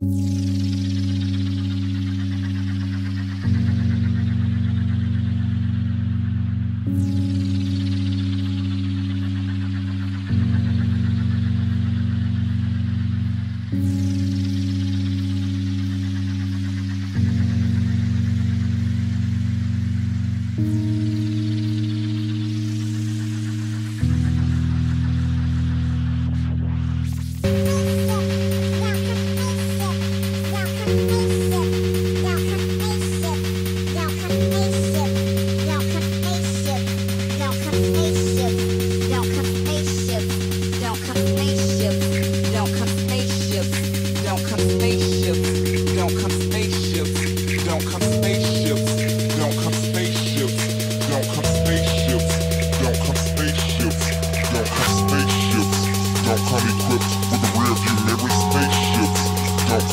you.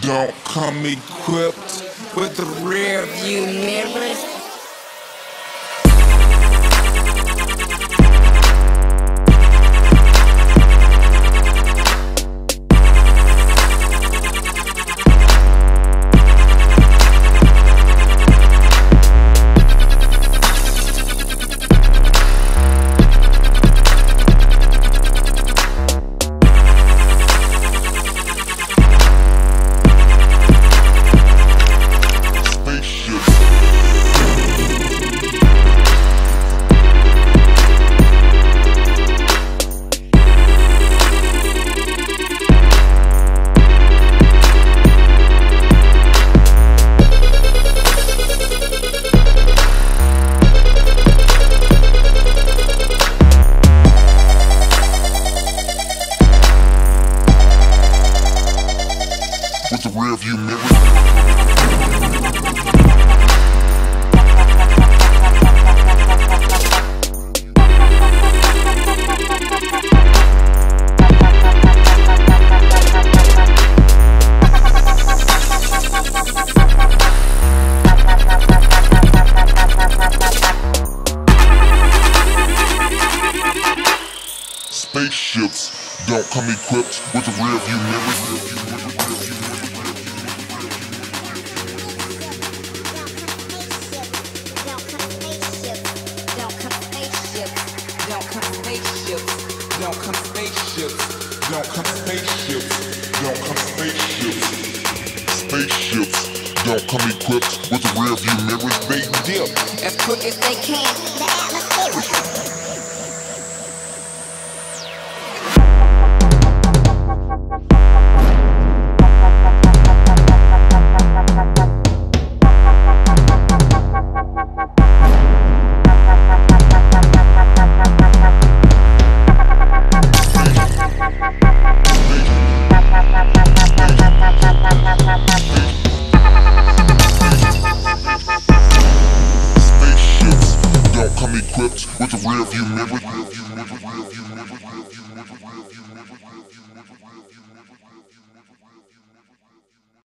Don't come equipped with the rear view mirrors. rearview Spaceships don't come equipped with a rearview mirror. Spaceships. Don't come spaceships. Don't come spaceships. Spaceships don't come equipped with a rear view mirrors. They dip as quick as they can. The atmosphere. Spaceships don't come equipped with a rear view mirror.